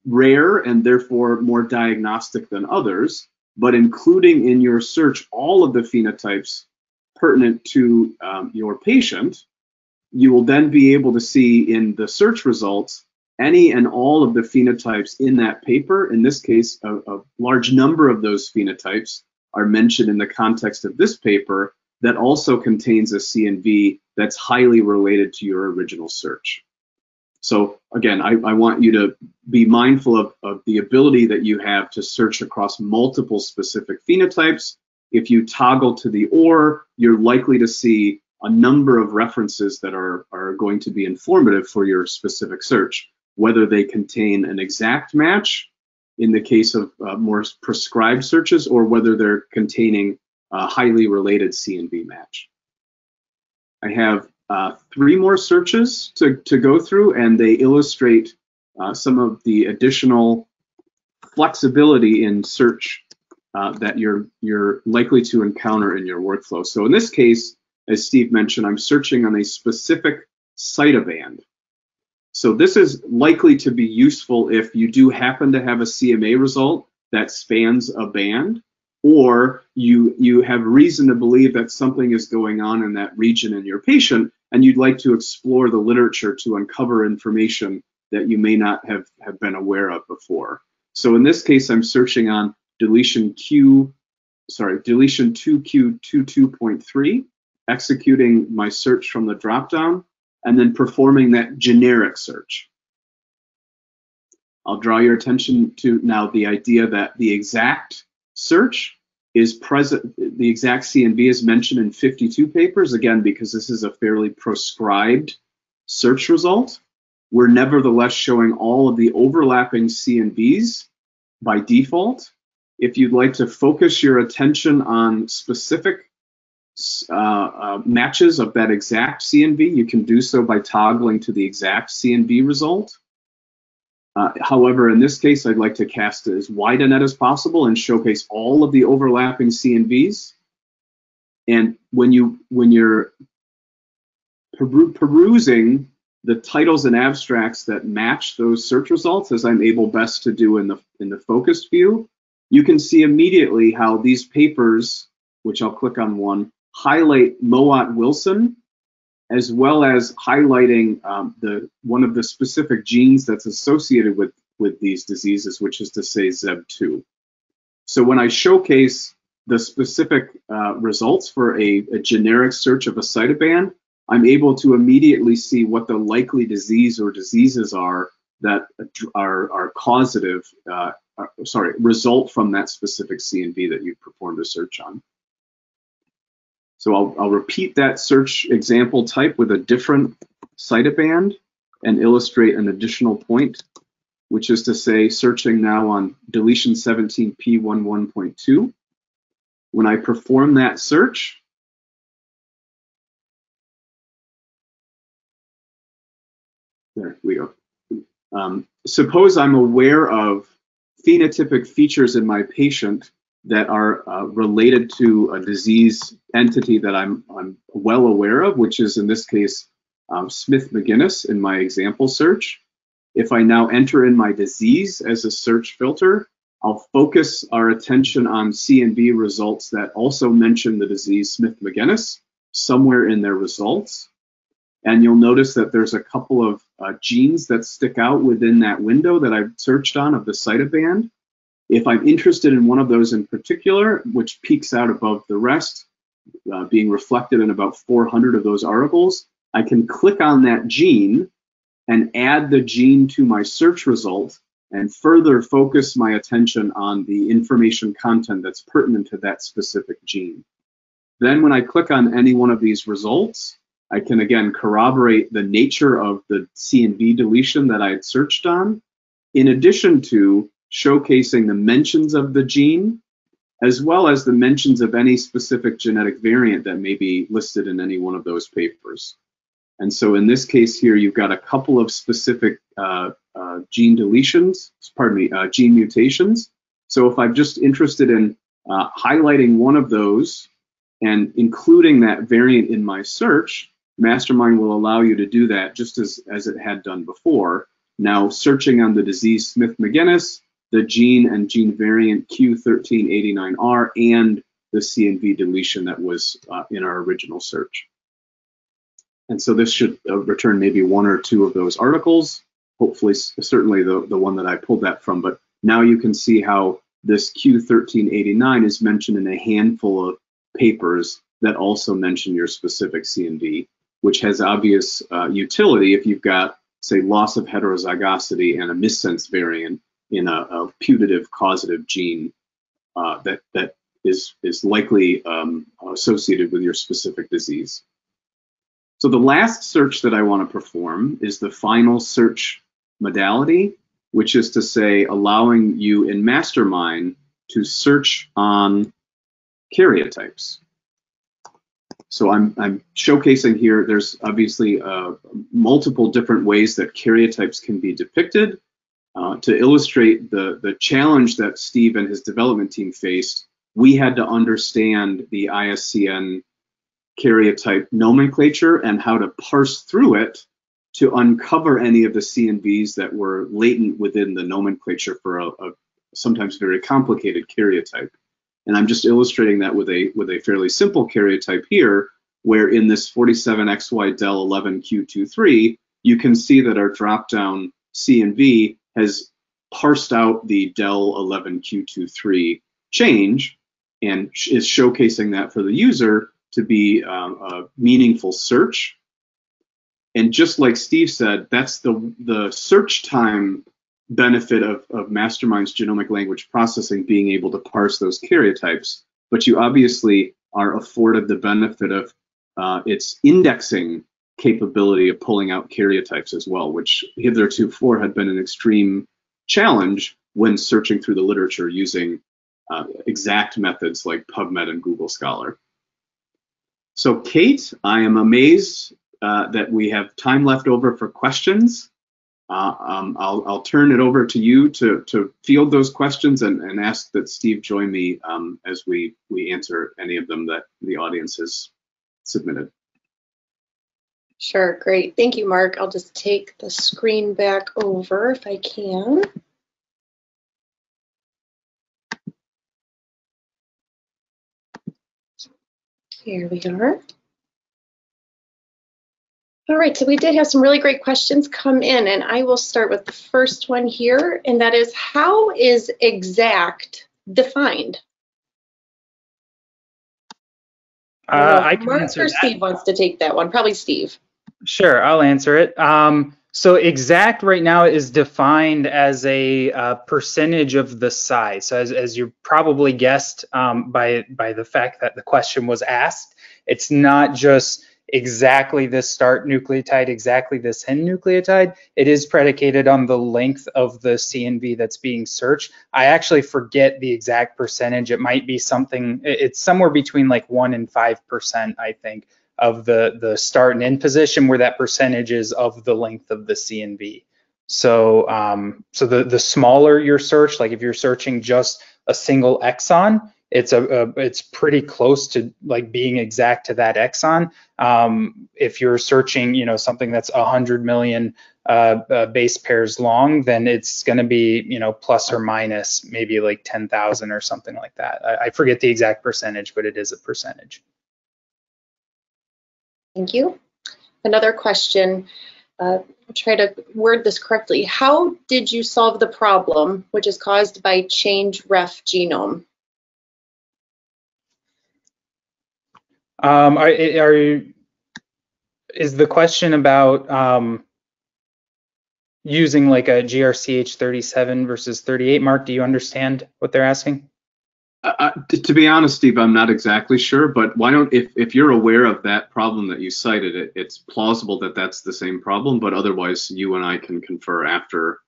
rare and therefore more diagnostic than others, but including in your search all of the phenotypes pertinent to um, your patient, you will then be able to see in the search results any and all of the phenotypes in that paper. In this case, a, a large number of those phenotypes are mentioned in the context of this paper that also contains a CNV that's highly related to your original search. So again, I, I, want you to be mindful of, of the ability that you have to search across multiple specific phenotypes. If you toggle to the OR, you're likely to see a number of references that are, are going to be informative for your specific search, whether they contain an exact match in the case of uh, more prescribed searches or whether they're containing a highly related CNV match. I have uh, three more searches to, to go through, and they illustrate uh, some of the additional flexibility in search uh, that you're you're likely to encounter in your workflow. So in this case, as Steve mentioned, I'm searching on a specific cytoband. So this is likely to be useful if you do happen to have a CMA result that spans a band or you you have reason to believe that something is going on in that region in your patient and you'd like to explore the literature to uncover information that you may not have, have been aware of before. So in this case, I'm searching on deletion Q, sorry, deletion 2Q22.3, executing my search from the dropdown, and then performing that generic search. I'll draw your attention to now the idea that the exact search is present, the exact CNV is mentioned in 52 papers, again, because this is a fairly proscribed search result. We're nevertheless showing all of the overlapping CNVs by default. If you'd like to focus your attention on specific uh, uh, matches of that exact CNV, you can do so by toggling to the exact CNV result. Uh, however, in this case, I'd like to cast as wide a net as possible and showcase all of the overlapping CNVs. And when you when you're peru perusing the titles and abstracts that match those search results, as I'm able best to do in the in the focused view, you can see immediately how these papers, which I'll click on one, highlight Mowat Wilson as well as highlighting um, the one of the specific genes that's associated with with these diseases, which is to say ZEB2. So when I showcase the specific uh, results for a, a, generic search of a cytoband, I'm able to immediately see what the likely disease or diseases are that are, are causative, uh, uh sorry, result from that specific CNV that you performed a search on. So I'll, I'll repeat that search example type with a different cytoband and illustrate an additional point, which is to say searching now on deletion 17p11.2. When I perform that search, there we go. Um, suppose I'm aware of phenotypic features in my patient that are uh, related to a disease entity that I'm, I'm well aware of, which is in this case um, Smith-Magenis in my example search. If I now enter in my disease as a search filter, I'll focus our attention on CNV results that also mention the disease Smith-Magenis somewhere in their results. And you'll notice that there's a couple of uh, genes that stick out within that window that I've searched on of the cytoband. If I'm interested in one of those in particular, which peaks out above the rest, uh, being reflected in about 400 of those articles, I can click on that gene and add the gene to my search result and further focus my attention on the information content that's pertinent to that specific gene. Then when I click on any one of these results, I can again corroborate the nature of the CNV deletion that I had searched on, in addition to showcasing the mentions of the gene, as well as the mentions of any specific genetic variant that may be listed in any one of those papers. And so in this case here, you've got a couple of specific uh, uh, gene deletions, pardon me, uh, gene mutations. So if I'm just interested in uh, highlighting one of those and including that variant in my search, Mastermind will allow you to do that just as, as it had done before. Now searching on the disease Smith-Magenis, the gene and gene variant Q1389R, and the CNV deletion that was uh, in our original search. And so this should uh, return maybe one or two of those articles, hopefully, certainly the, the one that I pulled that from. But now you can see how this Q1389 is mentioned in a handful of papers that also mention your specific CNV, which has obvious uh, utility if you've got, say, loss of heterozygosity and a missense variant in a, a putative causative gene uh, that that is is likely um, associated with your specific disease. So the last search that I want to perform is the final search modality, which is to say allowing you in Mastermind to search on karyotypes. So I'm, I'm showcasing here, there's obviously uh, multiple different ways that karyotypes can be depicted. Uh, to illustrate the, the challenge that Steve and his development team faced, we had to understand the ISCN karyotype nomenclature and how to parse through it to uncover any of the CNVs that were latent within the nomenclature for a, a sometimes very complicated karyotype. And I'm just illustrating that with a with a fairly simple karyotype here, where in this 47XY del 11Q23, you can see that our dropdown CNV has parsed out the del 11Q23 change and is showcasing that for the user to be um, a meaningful search. And just like Steve said, that's the, the search time benefit of, of Mastermind's genomic language processing being able to parse those karyotypes. But you obviously are afforded the benefit of uh, its indexing capability of pulling out karyotypes as well, which hitherto had been an extreme challenge when searching through the literature using uh, exact methods like PubMed and Google Scholar. So Kate, I am amazed uh, that we have time left over for questions. Uh, um, I'll, I'll, turn it over to you to, to field those questions and, and ask that Steve join me um, as we, we answer any of them that the audience has submitted. Sure, great. Thank you, Mark. I'll just take the screen back over if I can. Here we are. All right, so we did have some really great questions come in, and I will start with the first one here, and that is how is exact defined? Uh, I can Mark answer or that. Steve wants to take that one, probably Steve. Sure, I'll answer it. Um, so exact right now is defined as a uh, percentage of the size. So as, as you probably guessed um, by by the fact that the question was asked, it's not just exactly this start nucleotide, exactly this end nucleotide. It is predicated on the length of the CNV that's being searched. I actually forget the exact percentage. It might be something. It's somewhere between like one and five percent, I think of the, the start and end position where that percentage is of the length of the CNV. So, um, so the, the smaller your search, like if you're searching just a single exon, it's a, a, it's pretty close to like being exact to that exon. Um, if you're searching, you know, something that's 100 million uh, uh, base pairs long, then it's going to be, you know, plus or minus maybe like 10,000 or something like that. I, I forget the exact percentage, but it is a percentage. Thank you. Another question, uh, try to word this correctly. How did you solve the problem which is caused by change ref genome? Um, are, are, is the question about um, using like a GRCH 37 versus 38. Mark, do you understand what they're asking? Uh, to be honest, Steve, I'm not exactly sure, but why don't, if, if you're aware of that problem that you cited, it, it's plausible that that's the same problem, but otherwise you and I can confer after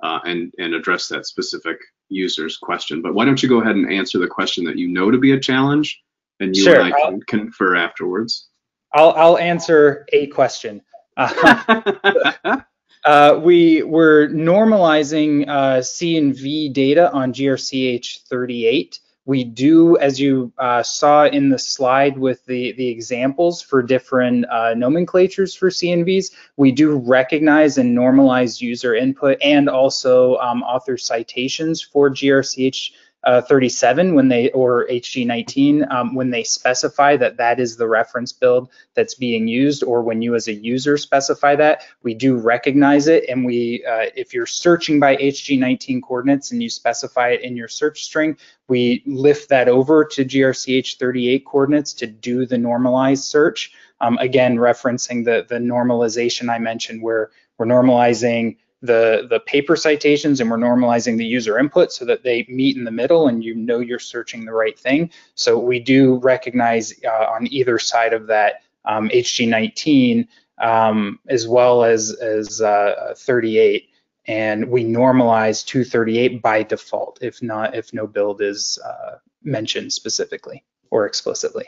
uh, and, and address that specific user's question. But why don't you go ahead and answer the question that you know to be a challenge, and you Sure, and I I'll- can confer afterwards. I'll, I'll answer a question. Uh, Uh, we were normalizing uh, CNV data on GRCH 38. We do, as you uh, saw in the slide with the, the examples for different uh, nomenclatures for CNVs, we do recognize and normalize user input and also um, author citations for GRCH uh, 37 when they or HG19 um, when they specify that that is the reference build that's being used or when you as a user specify that we do recognize it. And we uh, if you're searching by hg19 coordinates and you specify it in your search string we lift that over to grch 38 coordinates to do the normalized search. Um, again referencing the the normalization i mentioned where we're normalizing the the paper citations and we're normalizing the user input so that they meet in the middle and you know you're searching the right thing so we do recognize uh, on either side of that um, HG19 um, as well as as uh, 38, and we normalize 238 by default if not if no build is uh, mentioned specifically or explicitly.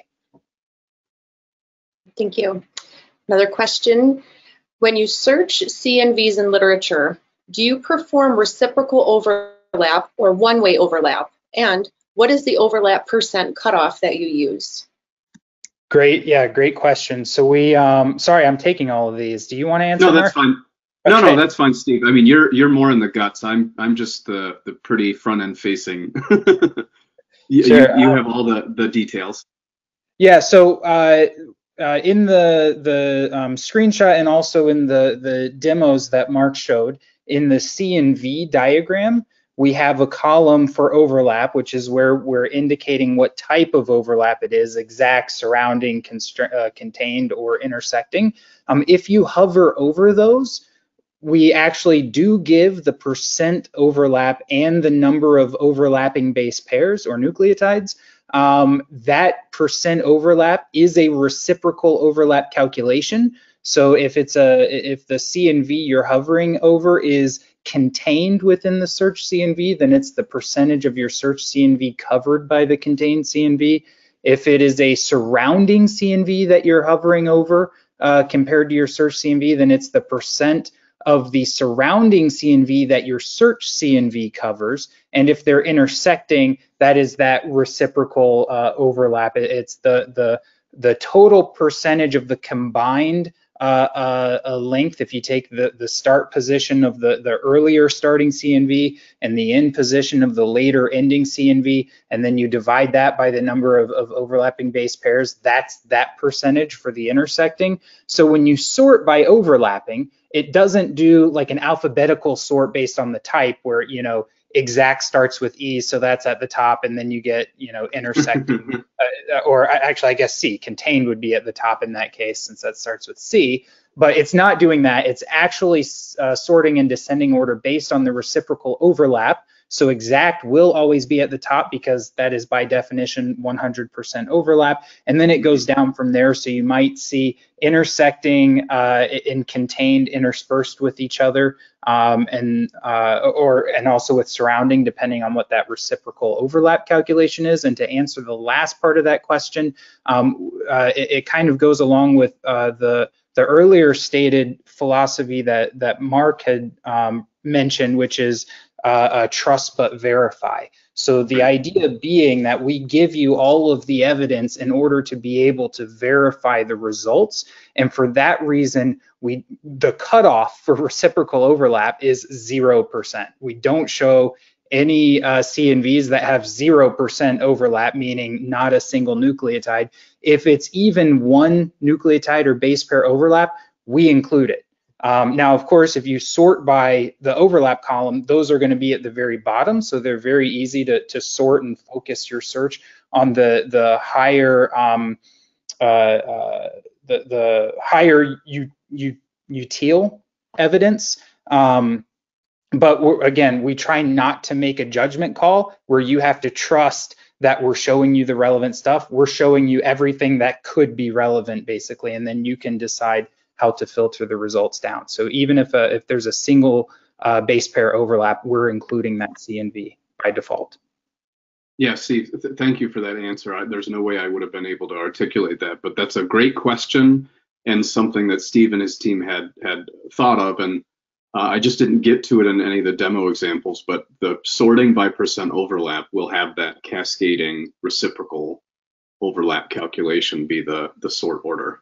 Thank you. Another question. When you search CNVs in literature, do you perform reciprocal overlap or one-way overlap? And what is the overlap percent cutoff that you use? Great, yeah, great question. So we, um, sorry, I'm taking all of these. Do you want to answer? No, that's Mark? fine. No, Okay. no, that's fine, Steve. I mean, you're you're more in the guts. I'm I'm just the the pretty front end facing. you, Sure, you, you uh, have all the the details. Yeah, so uh, uh, in the the um, screenshot and also in the the demos that Mark showed, in the CNV diagram, we have a column for overlap, which is where we're indicating what type of overlap it is, exact, surrounding, uh, contained, or intersecting. Um, if you hover over those, we actually do give the percent overlap and the number of overlapping base pairs or nucleotides um, that percent overlap is a reciprocal overlap calculation. So if it's a if the CNV you're hovering over is contained within the search CNV, then it's the percentage of your search CNV covered by the contained CNV. If it is a surrounding CNV that you're hovering over uh, compared to your search CNV, then it's the percent of the surrounding CNV that your search CNV covers. And if they're intersecting, that is that reciprocal uh, overlap. It's the the the total percentage of the combined uh, uh, length. If you take the the start position of the the earlier starting CNV and the end position of the later ending CNV, and then you divide that by the number of, of overlapping base pairs, that's that percentage for the intersecting. So when you sort by overlapping, it doesn't do like an alphabetical sort based on the type where, you know, exact starts with E, so that's at the top, and then you get, you know, intersecting, uh, or actually, I guess C, contained would be at the top in that case, since that starts with C. But it's not doing that. It's actually uh, sorting in descending order based on the reciprocal overlap. So exact will always be at the top because that is by definition 100% overlap. And then it goes down from there. So you might see intersecting uh, and contained interspersed with each other um, and uh, or and also with surrounding depending on what that reciprocal overlap calculation is. And to answer the last part of that question, um, uh, it, it kind of goes along with uh, the the earlier stated philosophy that that Mark had um, mentioned, which is uh, uh, trust but verify. So the idea being that we give you all of the evidence in order to be able to verify the results, and for that reason, we the cutoff for reciprocal overlap is zero percent. We don't show any uh, CNVs that have 0% overlap, meaning not a single nucleotide. If it's even one nucleotide or base pair overlap, we include it. Um, now, of course, if you sort by the overlap column, those are going to be at the very bottom, so they're very easy to, to sort and focus your search on the the higher um, uh, uh, the the higher you you util evidence Um, but again, we try not to make a judgment call where you have to trust that we're showing you the relevant stuff. We're showing you everything that could be relevant, basically, and then you can decide how to filter the results down. So even if a, if there's a single uh, base pair overlap, we're including that CNV by default. Yeah, Steve, th thank you for that answer. I, there's no way I would have been able to articulate that, but that's a great question and something that Steve and his team had had thought of. And uh, I just didn't get to it in any of the demo examples, but the sorting by percent overlap will have that cascading reciprocal overlap calculation be the, the sort order.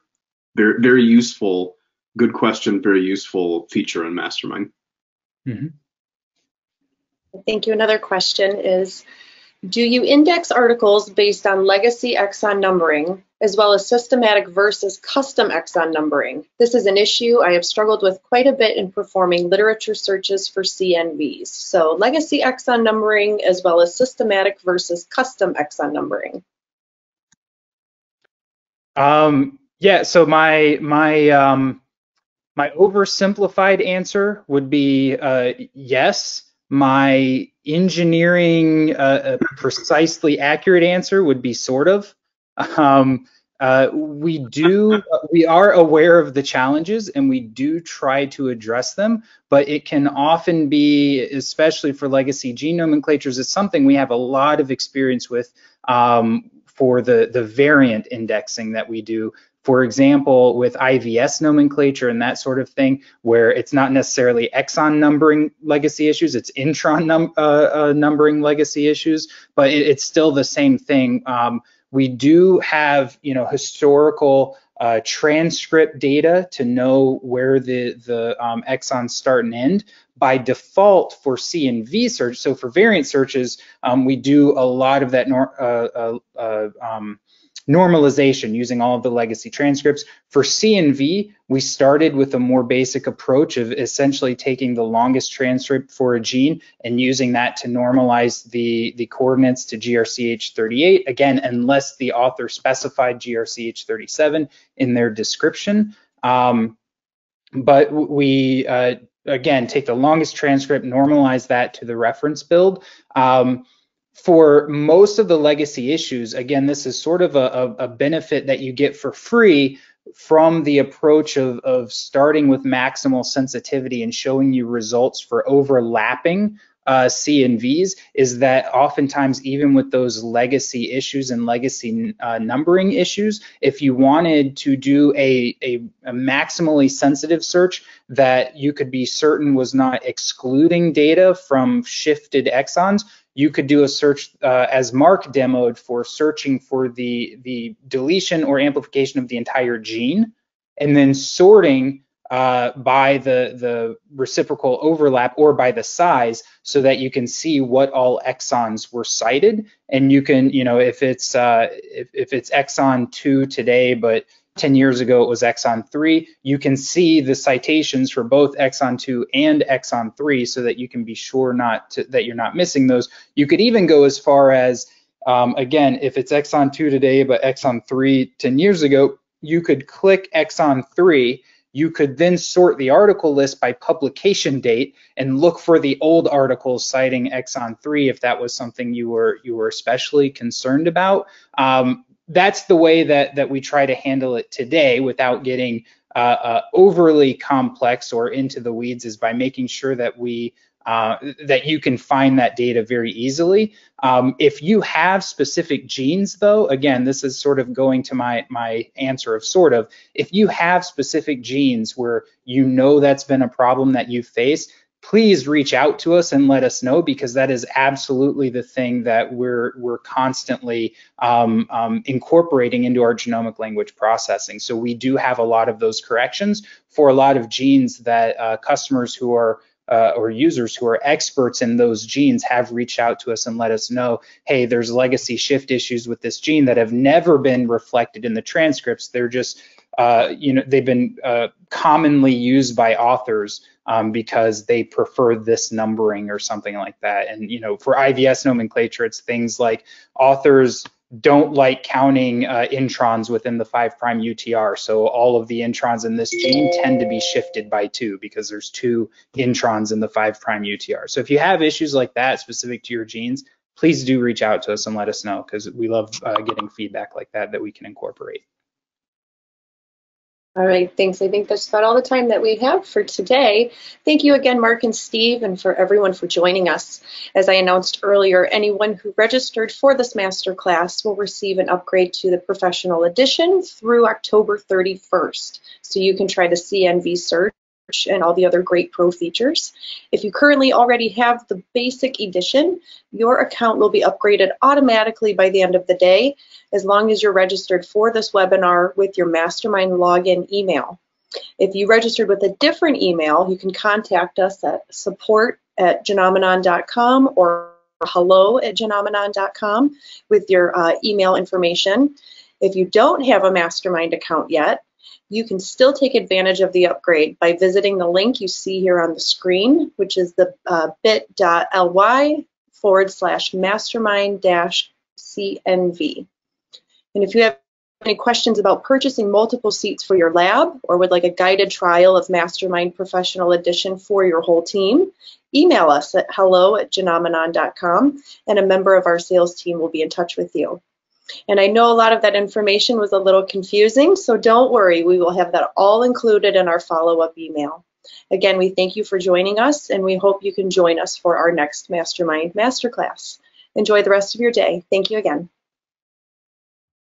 Very, very useful, good question, very useful feature in Mastermind. Mm -hmm. Thank you. Another question is, do you index articles based on legacy exon numbering as well as systematic versus custom exon numbering? This is an issue I have struggled with quite a bit in performing literature searches for CNVs. So legacy exon numbering as well as systematic versus custom exon numbering. Um, yeah, so my my um, my oversimplified answer would be uh, yes my engineering uh, precisely accurate answer would be sort of. Um, uh, we do we are aware of the challenges and we do try to address them but it can often be especially for legacy gene nomenclatures it's something we have a lot of experience with um, for the the variant indexing that we do for example, with IVS nomenclature and that sort of thing, where it's not necessarily exon numbering legacy issues, it's intron num uh, uh, numbering legacy issues, but it, it's still the same thing. Um, we do have, you know, historical uh, transcript data to know where the the um, exons start and end. By default, for CNV search, so for variant searches, um, we do a lot of that. Uh, uh, uh um, normalization using all of the legacy transcripts. For CNV, we started with a more basic approach of essentially taking the longest transcript for a gene and using that to normalize the, the coordinates to GRCH38, again, unless the author specified GRCH37 in their description. Um, but we, uh, again, take the longest transcript, normalize that to the reference build. Um, for most of the legacy issues, again, this is sort of a, a, benefit that you get for free from the approach of, of starting with maximal sensitivity and showing you results for overlapping uh, CNVs is that oftentimes, even with those legacy issues and legacy uh, numbering issues, if you wanted to do a, a, a, maximally sensitive search that you could be certain was not excluding data from shifted exons, you could do a search uh, as Mark demoed for searching for the, the deletion or amplification of the entire gene and then sorting uh, by the, the reciprocal overlap or by the size so that you can see what all exons were cited. And you can, you know, if it's, uh, if, if it's exon 2 today, but 10 years ago it was exon 3 you can see the citations for both exon 2 and exon 3 so that you can be sure not to, that you're not missing those. You could even go as far as um, again if it's exon 2 today but exon 3 10 years ago you could click exon 3 you could then sort the article list by publication date and look for the old articles citing exon 3 if that was something you were you were especially concerned about. Um, that's the way that that we try to handle it today without getting uh, uh, overly complex or into the weeds is by making sure that we uh, that you can find that data very easily. Um, if you have specific genes, though, again, this is sort of going to my my answer of sort of. If you have specific genes where you know that's been a problem that you face, please reach out to us and let us know because that is absolutely the thing that we're we're constantly um, um, incorporating into our genomic language processing. So we do have a lot of those corrections for a lot of genes that uh, customers who are uh, or users who are experts in those genes have reached out to us and let us know, hey, there's legacy shift issues with this gene that have never been reflected in the transcripts. They're just, uh, you know, they've been uh, commonly used by authors um, because they prefer this numbering or something like that. And you know, for IVS nomenclature, it's things like authors don't like counting uh, introns within the 5' UTR. So all of the introns in this gene tend to be shifted by two because there's two introns in the 5' UTR. So if you have issues like that specific to your genes, please do reach out to us and let us know because we love uh, getting feedback like that that we can incorporate. All right, thanks. I think that's about all the time that we have for today. Thank you again, Mark and Steve, and for everyone for joining us. As I announced earlier, anyone who registered for this masterclass will receive an upgrade to the professional edition through October 31st. So you can try the CNV search and all the other great pro features. If you currently already have the basic edition, your account will be upgraded automatically by the end of the day, as long as you're registered for this webinar with your Mastermind login email. If you registered with a different email, you can contact us at support at genomenon.com or hello at genomenon.com with your uh, email information. If you don't have a Mastermind account yet, you can still take advantage of the upgrade by visiting the link you see here on the screen, which is the uh, bit.ly forward slash mastermind dash CNV. And if you have any questions about purchasing multiple seats for your lab or would like a guided trial of Mastermind Professional Edition for your whole team, email us at hello at genomenon.com and a member of our sales team will be in touch with you. And I know a lot of that information was a little confusing, so don't worry, we will have that all included in our follow-up email. Again, we thank you for joining us, and we hope you can join us for our next Mastermind Masterclass. Enjoy the rest of your day. Thank you again.